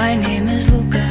My name is Luca.